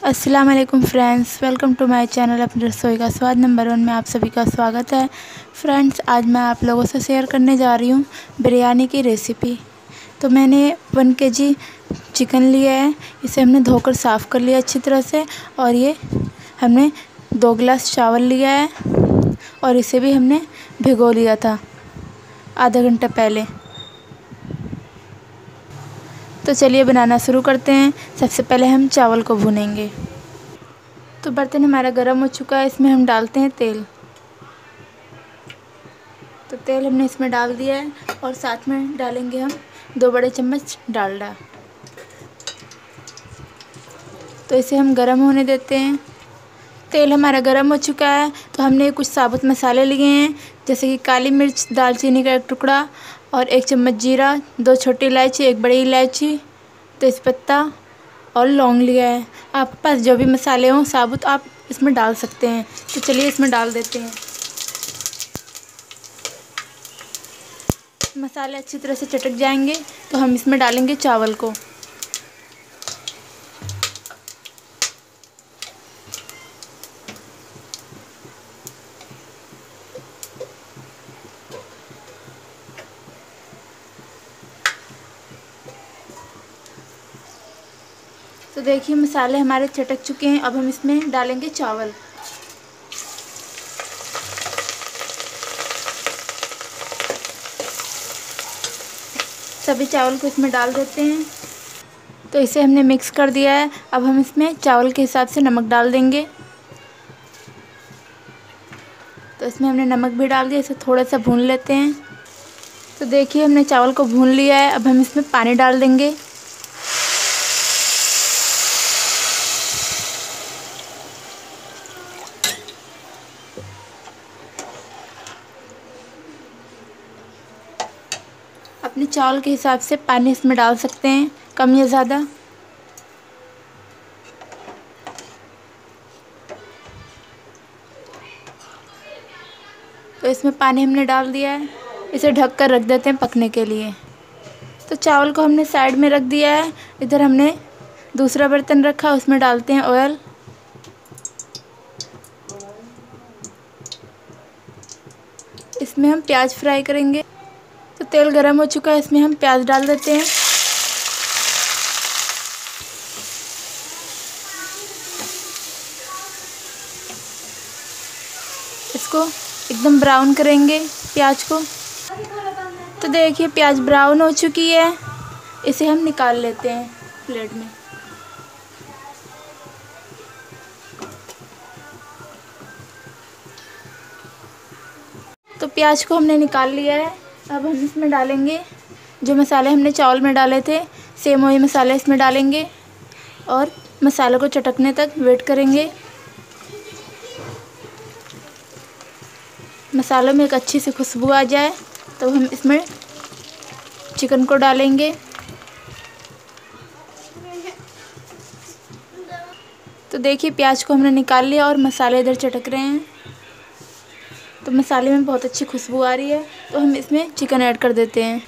अस्सलाम वालेकुम friends, welcome to my channel अपनी रसोई का स्वाद नंबर वन में आप सभी का स्वागत है। फ्रेंड्स, आज मैं आप लोगों से शेयर करने जा रही हूँ बिरयानी की रेसिपी। तो मैंने वन के जी चिकन लिया है, इसे हमने धोकर साफ़ कर लिया अच्छी तरह से, और ये हमने दो गिलास चावल लिया है, और इसे भी हमने भिगो लिया था, आधा घंटा पहले। तो चलिए बनाना शुरू करते हैं। सबसे पहले हम चावल को भुनेंगे। तो बर्तन हमारा गर्म हो चुका है, इसमें हम डालते हैं तेल। तो तेल हमने इसमें डाल दिया है और साथ में डालेंगे हम दो बड़े चम्मच डालडा। तो इसे हम गरम होने देते हैं। तेल हमारा गरम हो चुका है तो हमने कुछ साबुत मसाले लिए हैं, जैसे कि काली मिर्च, दालचीनी का एक टुकड़ा और एक चम्मच जीरा, दो छोटी इलायची, एक बड़ी इलायची, तेज़पत्ता और लौंग लिया है। आपके पास जो भी मसाले हों, साबुत आप इसमें डाल सकते हैं। तो चलिए इसमें डाल देते हैं। मसाले अच्छी तरह से चटक जाएँगे तो हम इसमें डालेंगे चावल को। तो देखिए, मसाले हमारे चटक चुके हैं। अब हम इसमें डालेंगे चावल। सभी चावल को इसमें डाल देते हैं। तो इसे हमने मिक्स कर दिया है। अब हम इसमें चावल के हिसाब से नमक डाल देंगे। तो इसमें हमने नमक भी डाल दिया। इसे थोड़ा सा भून लेते हैं। तो देखिए, हमने चावल को भून लिया है। अब हम इसमें पानी डाल देंगे। अपने चावल के हिसाब से पानी इसमें डाल सकते हैं। कम या ज़्यादा? तो इसमें पानी हमने डाल दिया है। इसे ढक कर रख देते हैं पकने के लिए। तो चावल को हमने साइड में रख दिया है। इधर हमने दूसरा बर्तन रखा, उसमें डालते हैं ऑयल। इसमें हम प्याज फ्राई करेंगे। तेल गरम हो चुका है, इसमें हम प्याज डाल देते हैं। इसको एकदम ब्राउन करेंगे प्याज को। तो देखिए, प्याज ब्राउन हो चुकी है। इसे हम निकाल लेते हैं प्लेट में। तो प्याज को हमने निकाल लिया है। अब हम इसमें डालेंगे जो मसाले हमने चावल में डाले थे सेम वही मसाले इसमें डालेंगे और मसालों को चटकने तक वेट करेंगे। मसालों में एक अच्छी सी खुशबू आ जाए तो हम इसमें चिकन को डालेंगे। तो देखिए, प्याज को हमने निकाल लिया और मसाले इधर चटक रहे हैं। तो मसाले में बहुत अच्छी खुशबू आ रही है। तो हम इसमें चिकन ऐड कर देते हैं।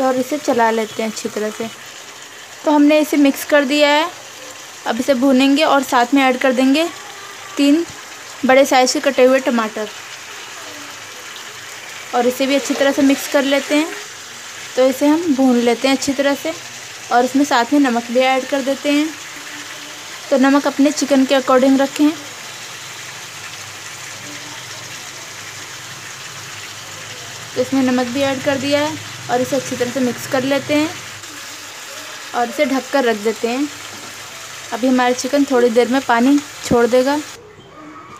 और इसे चला लेते हैं अच्छी तरह से। तो हमने इसे मिक्स कर दिया है। अब इसे भूनेंगे और साथ में ऐड कर देंगे तीन बड़े साइज़ के कटे हुए टमाटर। और इसे भी अच्छी तरह से मिक्स कर लेते हैं। तो इसे हम भून लेते हैं अच्छी तरह से। और इसमें साथ में नमक भी ऐड कर देते हैं। तो नमक अपने चिकन के अकॉर्डिंग रखें। तो इसमें नमक भी ऐड कर दिया है और इसे अच्छी तरह से मिक्स कर लेते हैं और इसे ढक कर रख देते हैं। अभी हमारा चिकन थोड़ी देर में पानी छोड़ देगा।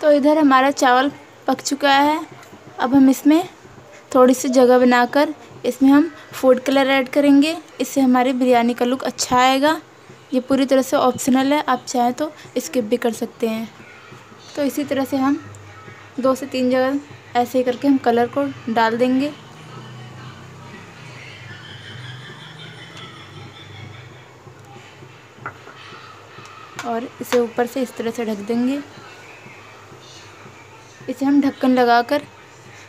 तो इधर हमारा चावल पक चुका है। अब हम इसमें थोड़ी सी जगह बनाकर इसमें हम फ़ूड कलर ऐड करेंगे। इससे हमारी बिरयानी का लुक अच्छा आएगा। ये पूरी तरह से ऑप्शनल है, आप चाहें तो स्किप भी कर सकते हैं। तो इसी तरह से हम दो से तीन जगह ऐसे ही करके हम कलर को डाल देंगे। और इसे ऊपर से इस तरह से ढक देंगे। इसे हम ढक्कन लगाकर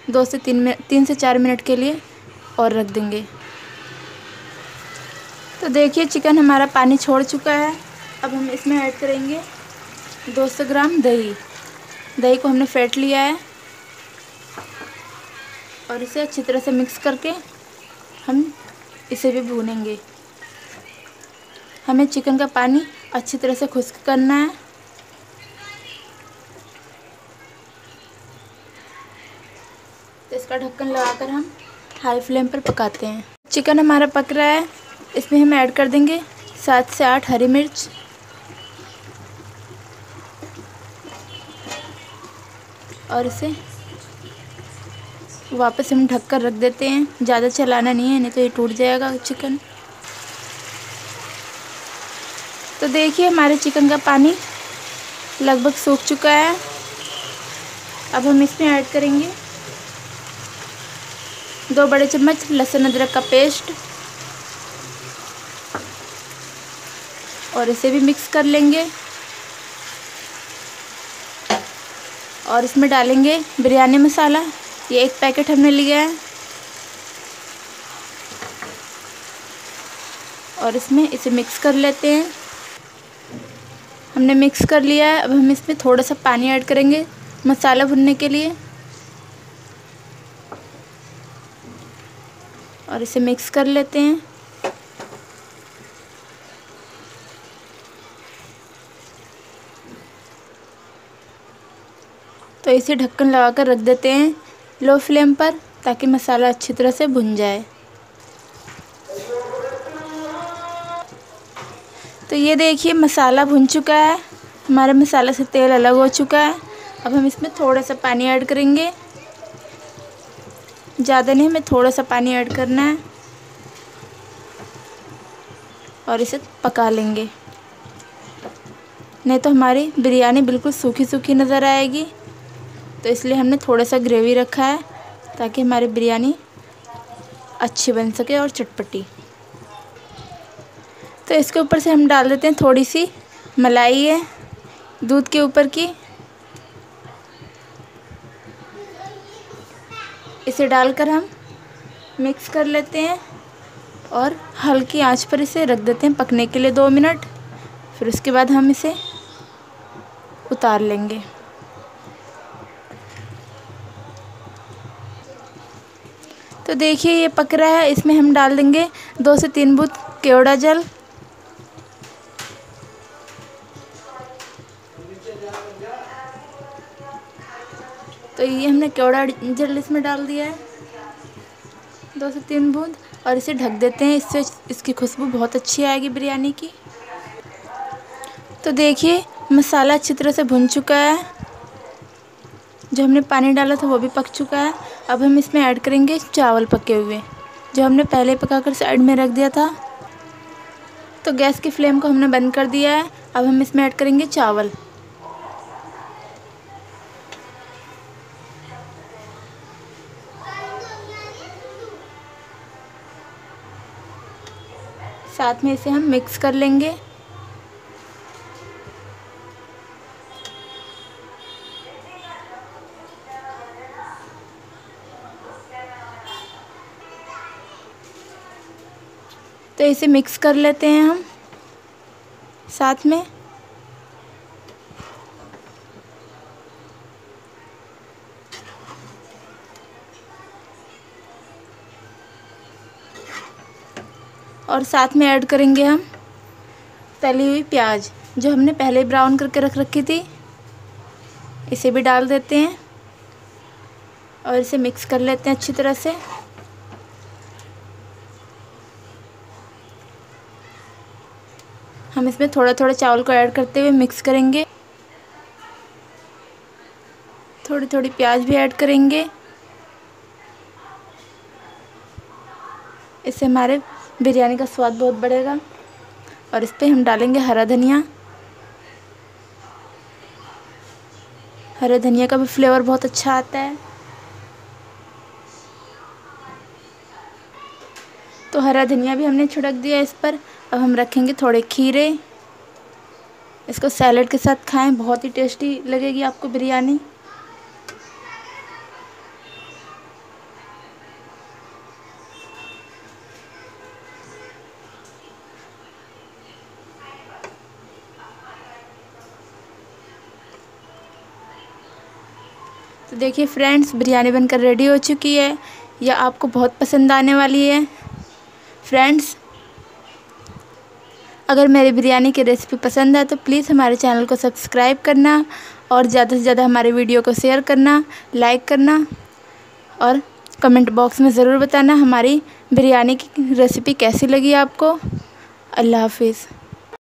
दो से तीन मिनट तीन से चार मिनट के लिए और रख देंगे। तो देखिए, चिकन हमारा पानी छोड़ चुका है। अब हम इसमें ऐड करेंगे 200 ग्राम दही। दही को हमने फेंट लिया है। और इसे अच्छी तरह से मिक्स करके हम इसे भी भूनेंगे। हमें चिकन का पानी अच्छी तरह से खुश्क करना है। तो इसका ढक्कन लगाकर हम हाई फ्लेम पर पकाते हैं। चिकन हमारा पक रहा है। इसमें हम ऐड कर देंगे सात से आठ हरी मिर्च। और इसे वापस हम ढक कर रख देते हैं। ज़्यादा चलाना नहीं है, नहीं तो ये टूट जाएगा चिकन। तो देखिए हमारे चिकन का पानी लगभग सूख चुका है। अब हम इसमें ऐड करेंगे। दो बड़े चम्मच लहसुन अदरक का पेस्ट। और इसे भी मिक्स कर लेंगे। और इसमें डालेंगे बिरयानी मसाला। ये एक पैकेट हमने लिया है। और इसमें इसे मिक्स कर लेते हैं। हमने मिक्स कर लिया है। अब हम इसमें थोड़ा सा पानी ऐड करेंगे मसाला भुनने के लिए। और इसे मिक्स कर लेते हैं। तो इसे ढक्कन लगाकर रख देते हैं लो फ्लेम पर, ताकि मसाला अच्छी तरह से भुन जाए। तो ये देखिए, मसाला भुन चुका है। हमारे मसाले से तेल अलग हो चुका है। अब हम इसमें थोड़ा सा पानी ऐड करेंगे। ज़्यादा नहीं, हमें थोड़ा सा पानी ऐड करना है। और इसे पका लेंगे। नहीं तो हमारी बिरयानी बिल्कुल सूखी सूखी नज़र आएगी। तो इसलिए हमने थोड़ा सा ग्रेवी रखा है, ताकि हमारी बिरयानी अच्छी बन सके और चटपटी। तो इसके ऊपर से हम डाल देते हैं थोड़ी सी मलाई है, दूध के ऊपर की। इसे डालकर हम मिक्स कर लेते हैं और हल्की आँच पर इसे रख देते हैं पकने के लिए दो मिनट। फिर उसके बाद हम इसे उतार लेंगे। तो देखिए, ये पक रहा है। इसमें हम डाल देंगे दो से तीन बूथ केवड़ा जल। तो ये हमने केवड़ा जल इसमें डाल दिया है। दो से तीन बूंद और इसे ढक देते हैं। इससे इसकी खुशबू बहुत अच्छी आएगी बिरयानी की। तो देखिए, मसाला अच्छी तरह से भुन चुका है। जो हमने पानी डाला था वो भी पक चुका है। अब हम इसमें ऐड करेंगे चावल पके हुए, जो हमने पहले पकाकर साइड में रख दिया था। तो गैस की फ्लेम को हमने बंद कर दिया है। अब हम इसमें ऐड करेंगे चावल। साथ में इसे हम मिक्स कर लेंगे। तो इसे मिक्स कर लेते हैं हम साथ में। और साथ में ऐड करेंगे हम तली हुई प्याज, जो हमने पहले ब्राउन करके रख रखी थी। इसे भी डाल देते हैं और इसे मिक्स कर लेते हैं अच्छी तरह से। हम इसमें थोड़ा थोड़ा चावल को ऐड करते हुए मिक्स करेंगे। थोड़ी थोड़ी प्याज भी ऐड करेंगे। इससे हमारे बिरयानी का स्वाद बहुत बढ़ेगा। और इस पर हम डालेंगे हरा धनिया। हरे धनिया का भी फ्लेवर बहुत अच्छा आता है। तो हरा धनिया भी हमने छिड़क दिया इस पर। अब हम रखेंगे थोड़े खीरे। इसको सैलड के साथ खाएँ, बहुत ही टेस्टी लगेगी आपको बिरयानी। देखिए फ्रेंड्स बिरयानी बनकर रेडी हो चुकी है। यह आपको बहुत पसंद आने वाली है। फ्रेंड्स अगर मेरी बिरयानी की रेसिपी पसंद है तो प्लीज़ हमारे चैनल को सब्सक्राइब करना और ज़्यादा से ज़्यादा हमारे वीडियो को शेयर करना लाइक करना और कमेंट बॉक्स में ज़रूर बताना हमारी बिरयानी की रेसिपी कैसी लगी आपको। अल्लाह हाफिज़।